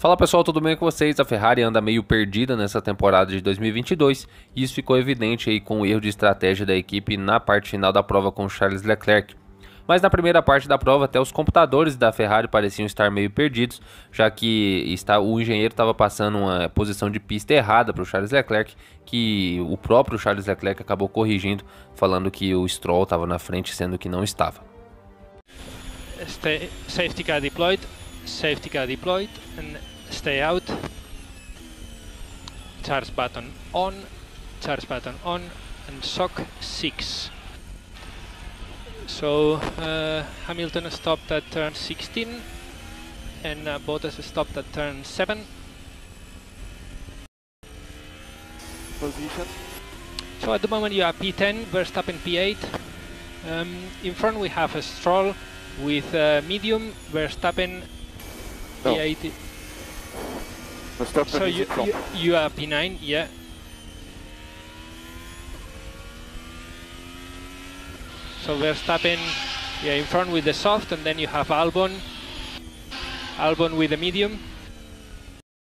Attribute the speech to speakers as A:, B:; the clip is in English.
A: Fala pessoal, tudo bem com vocês? A Ferrari anda meio perdida nessa temporada de 2022 e isso ficou evidente aí com o erro de estratégia da equipe na parte final da prova com Charles Leclerc. Mas na primeira parte da prova, até os computadores da Ferrari pareciam estar meio perdidos, já que está, o engenheiro estava passando uma posição de pista errada para o Charles Leclerc, que o próprio Charles Leclerc acabou corrigindo, falando que o Stroll estava na frente, sendo que não estava.
B: Safety car deployed, safety car deployed, and stay out, charge button on, charge button on, and shock 6. So uh, Hamilton stopped at turn 16 and uh, Bottas stopped at turn 7.
C: Position.
B: So at the moment you are P10, Verstappen P8. Um, in front we have a Stroll with uh, medium, Verstappen
C: No.
B: P8.
C: Verstappen
B: So you, you, you are P9, yeah. So Verstappen, yeah, in front with the soft, and then you have Albon, Albon with the medium.